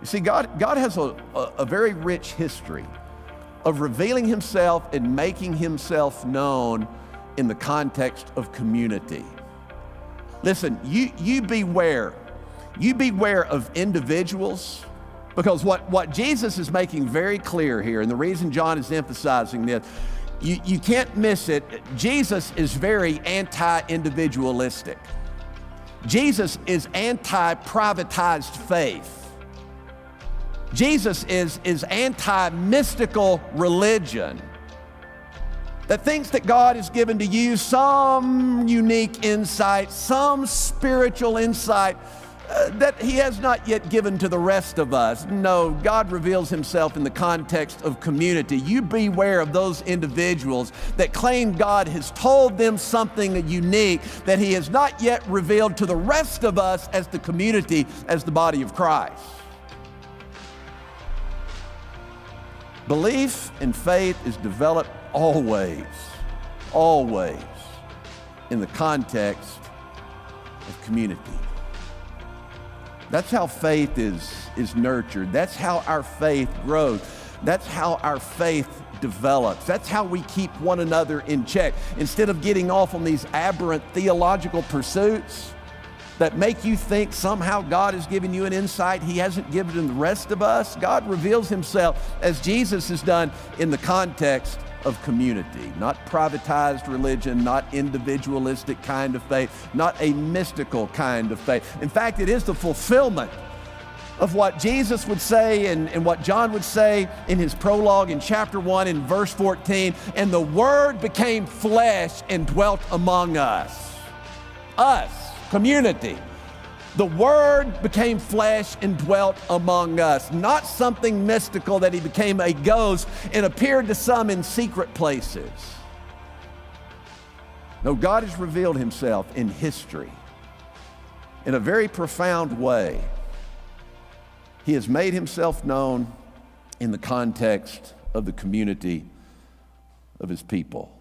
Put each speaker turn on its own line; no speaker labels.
You see, God, God has a, a, a very rich history of revealing himself and making himself known in the context of community. Listen, you, you beware. You beware of individuals because what, what Jesus is making very clear here, and the reason John is emphasizing this, you, you can't miss it. Jesus is very anti individualistic. Jesus is anti privatized faith. Jesus is, is anti mystical religion that thinks that God has given to you some unique insight, some spiritual insight uh, that He has not yet given to the rest of us. No, God reveals Himself in the context of community. You beware of those individuals that claim God has told them something unique that He has not yet revealed to the rest of us as the community, as the body of Christ. Belief and faith is developed always, always in the context of community. That's how faith is, is nurtured. That's how our faith grows. That's how our faith develops. That's how we keep one another in check. Instead of getting off on these aberrant theological pursuits, that make you think somehow God has given you an insight He hasn't given to the rest of us. God reveals Himself as Jesus has done in the context of community, not privatized religion, not individualistic kind of faith, not a mystical kind of faith. In fact, it is the fulfillment of what Jesus would say and, and what John would say in his prologue in chapter 1 in verse 14. And the Word became flesh and dwelt among us. Us community. The Word became flesh and dwelt among us. Not something mystical that He became a ghost and appeared to some in secret places. No, God has revealed Himself in history in a very profound way. He has made Himself known in the context of the community of His people.